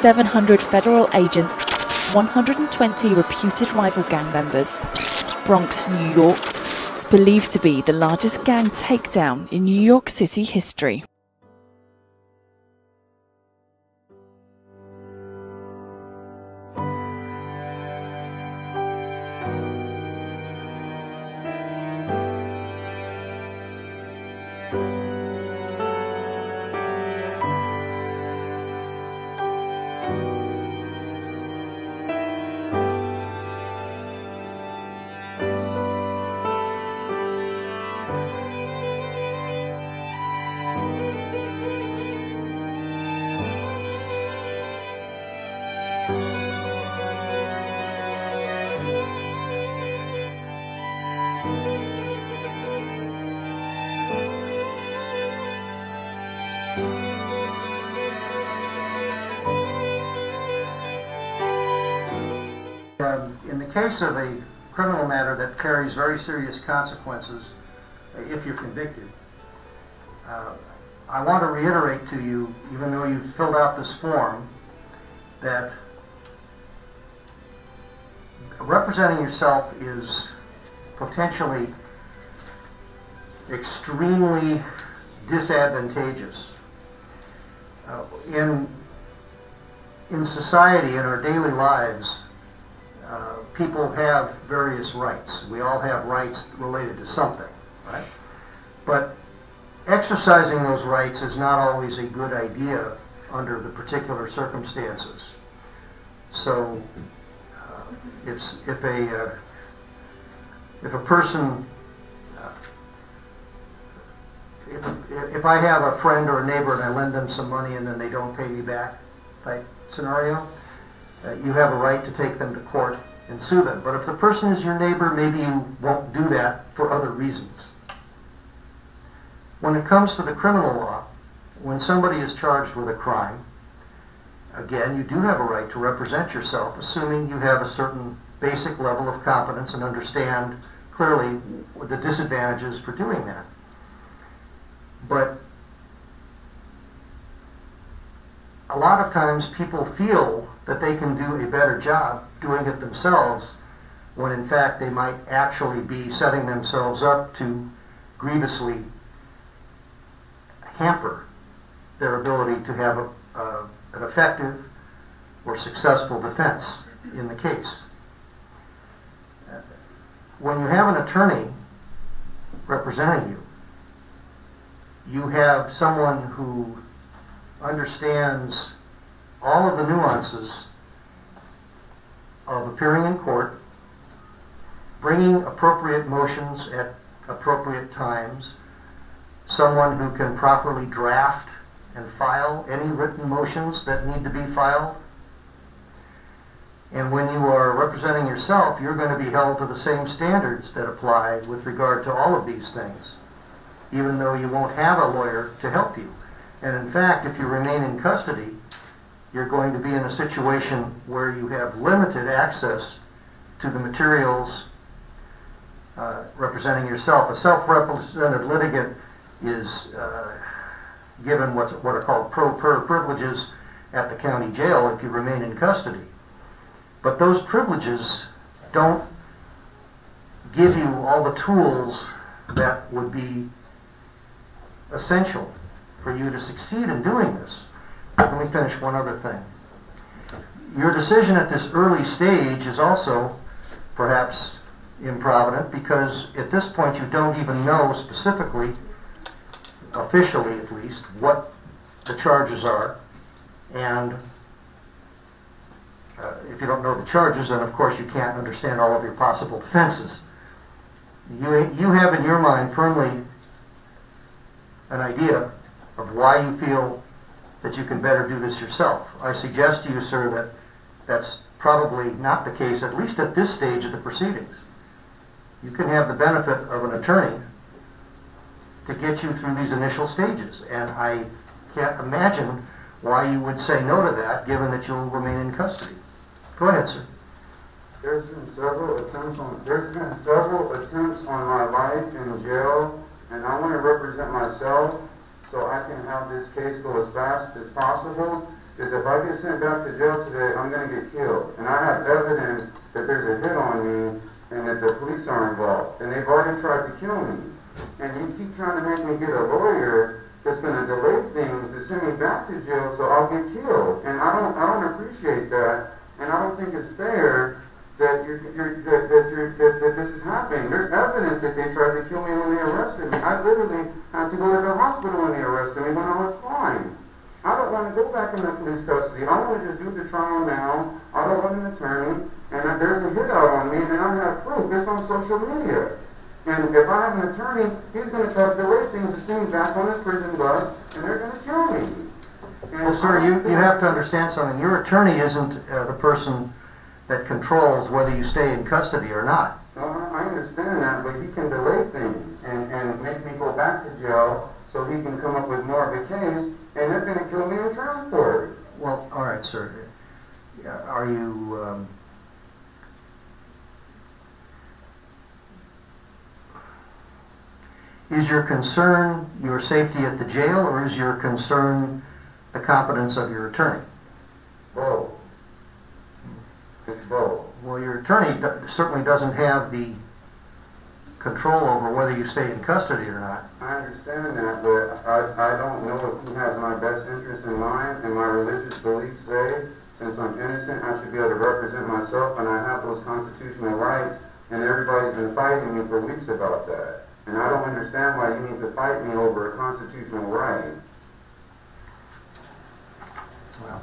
700 federal agents, 120 reputed rival gang members. Bronx, New York. It's believed to be the largest gang takedown in New York City history. Case of a criminal matter that carries very serious consequences uh, if you're convicted, uh, I want to reiterate to you, even though you've filled out this form, that representing yourself is potentially extremely disadvantageous. Uh, In, in society, in our daily lives, people have various rights. We all have rights related to something, right? But exercising those rights is not always a good idea under the particular circumstances. So, uh, if, if a, uh, if a person, uh, if, if I have a friend or a neighbor and I lend them some money and then they don't pay me back type scenario, uh, you have a right to take them to court and sue them. But if the person is your neighbor, maybe you won't do that for other reasons. When it comes to the criminal law, when somebody is charged with a crime, again, you do have a right to represent yourself, assuming you have a certain basic level of competence and understand clearly the disadvantages for doing that. But a lot of times people feel that they can do a better job doing it themselves when in fact they might actually be setting themselves up to grievously hamper their ability to have a, uh, an effective or successful defense in the case. When you have an attorney representing you, you have someone who understands all of the nuances of appearing in court, bringing appropriate motions at appropriate times, someone who can properly draft and file any written motions that need to be filed. And when you are representing yourself, you're going to be held to the same standards that apply with regard to all of these things, even though you won't have a lawyer to help you. And in fact, if you remain in custody, you're going to be in a situation where you have limited access to the materials uh, representing yourself. A self-represented litigant is uh, given what's, what are called pro per privileges at the county jail if you remain in custody. But those privileges don't give you all the tools that would be essential for you to succeed in doing this. Let me finish one other thing. Your decision at this early stage is also perhaps improvident because at this point you don't even know specifically, officially at least, what the charges are. And uh, if you don't know the charges, then of course you can't understand all of your possible defenses. You, you have in your mind firmly an idea of why you feel that you can better do this yourself. I suggest to you, sir, that that's probably not the case, at least at this stage of the proceedings. You can have the benefit of an attorney to get you through these initial stages, and I can't imagine why you would say no to that, given that you'll remain in custody. Go ahead, sir. There's been several attempts on, there's been several attempts on my life in jail, and I want to represent myself so I can have this case go as fast as possible. is if I get sent back to jail today, I'm gonna get killed. And I have evidence that there's a hit on me and that the police are involved. And they've already tried to kill me. And you keep trying to make me get a lawyer that's gonna delay things to send me back to jail so I'll get killed. And I don't, I don't appreciate that. And I don't think it's fair that you're, you're, that, that you're, that, that this is happening. There's evidence that they tried to kill me when they arrested me. I literally had to go to the hospital when they arrested me when I was fine. I don't want to go back into police custody. I want to just do the trial now. I don't want an attorney. And I, there's a hit out on me, and I have proof. It's on social media. And if I have an attorney, he's going to try to delay things to send me back on his prison bus, and they're going to kill me. And Well, sir, you, you have to understand something. Your attorney isn't uh, the person that controls whether you stay in custody or not. No, I understand that, but he can delay things and, and make me go back to jail so he can come up with more of a case, and they're gonna kill me in transport. Well, all right, sir. Are you, um, is your concern your safety at the jail, or is your concern the competence of your attorney? Both. Well, your attorney certainly doesn't have the control over whether you stay in custody or not. I understand that, but I, I don't know if he has my best interest in mind, and my religious beliefs say, since I'm innocent, I should be able to represent myself, and I have those constitutional rights, and everybody's been fighting me for weeks about that. And I don't understand why you need to fight me over a constitutional right. Well,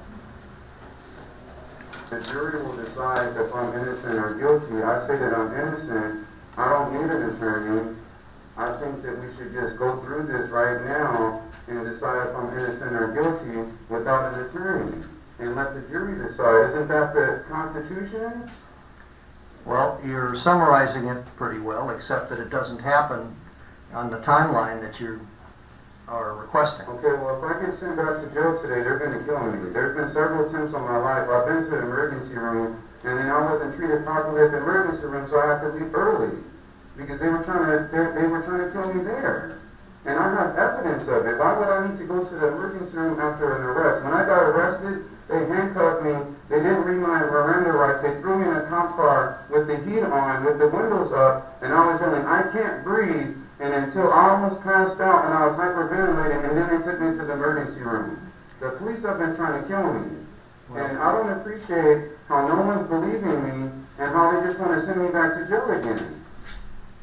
The jury will decide if I'm innocent or guilty. I say that I'm innocent. I don't need an attorney. I think that we should just go through this right now and decide if I'm innocent or guilty without an attorney. And let the jury decide. Isn't that the Constitution? Well, you're summarizing it pretty well, except that it doesn't happen on the timeline that you are requesting. Okay, well, if I get sent back to jail today, they're gonna kill me. There's been several attempts on my life. I've been to the emergency room, and then I wasn't treated properly at the emergency room, so I had to leave early. Because they were trying to, they, they were trying to kill me there. And I have evidence of it. Why would I need to go to the emergency room after an arrest? When I got arrested, they handcuffed me. They didn't read my Miranda rights. They threw me in a cop car with the heat on, with the windows up, and I was yelling, I can't breathe. And until I almost passed out and I was hyperventilating, and then they took me to the emergency room. The police have been trying to kill me. And I don't appreciate how no one's believing me and how they just want to send me back to jail again.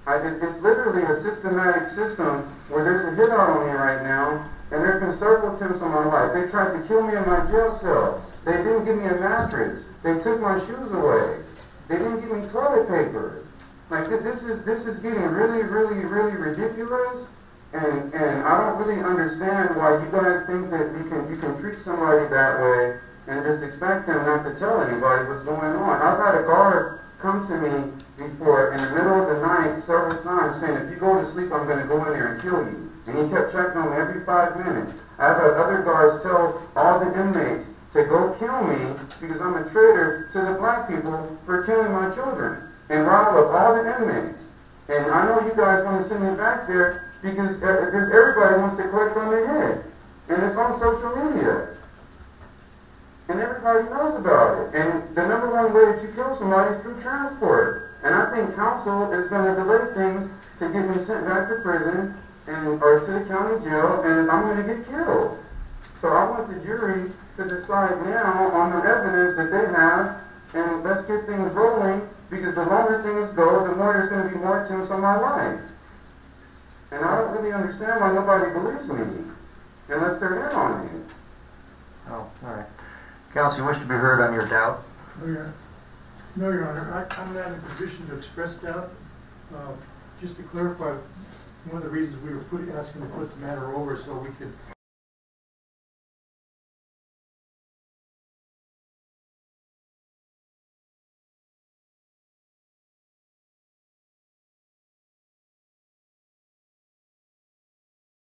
I, it, it's literally a systematic system where there's a hit out on me right now, and there have been several attempts on my life. They tried to kill me in my jail cell. They didn't give me a mattress. They took my shoes away. They didn't give me toilet paper. Like this is this is getting really, really, really ridiculous, and and I don't really understand why you guys think that you can you can treat somebody that way and just expect them not to tell anybody what's going on. I've had a guard come to me before in the middle of the night several times saying, if you go to sleep, I'm going to go in there and kill you. And he kept checking on me every five minutes. I've had other guards tell all the inmates to go kill me because I'm a traitor to the black people for killing my children and rile up all the inmates. And I know you guys want to send me back there because, because everybody wants to collect on their head. And it's on social media. And everybody knows about it. And the number one way that you kill somebody is through transport. And I think counsel is going to delay things to get me sent back to prison and or to the county jail, and I'm going to get killed. So I want the jury to decide now on the evidence that they have, and let's get things rolling. Because the longer things go, the more there's going to be more attempts on my life. And I don't really understand why nobody believes me unless they're in on me. Oh, all right. Counsel, you wish to be heard on your doubt? Oh, yeah. no, Your Honor, I, I'm not in a position to express doubt. Uh, Just to clarify, one of the reasons we were putting, asking to put the matter over so we could